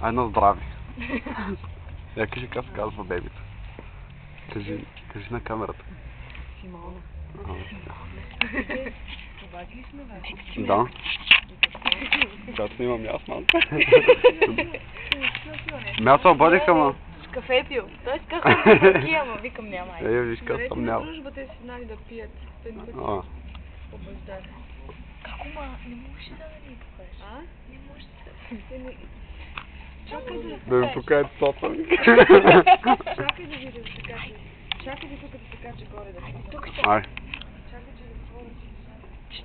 Ай на здраве. Я кажи как се казва бебето. Кажи, кажи на камерата. Симона. Сме вас. Да. Когато снимам аз малко. Мята обадиха ма. С кафе пил. Той с кафе пил, ама викам няма. Е, виж как съм няма. дружбата и си знали да пият. Те не А, побеждали. Како ма, не можеш да ни покажеш? А? Не можеш да... Те не... Чакай да... да ми покажат собственик. Чакай да се кача. Чакай да тук да се кача горе да. Тук Ай. Чакай, че да отворя. Че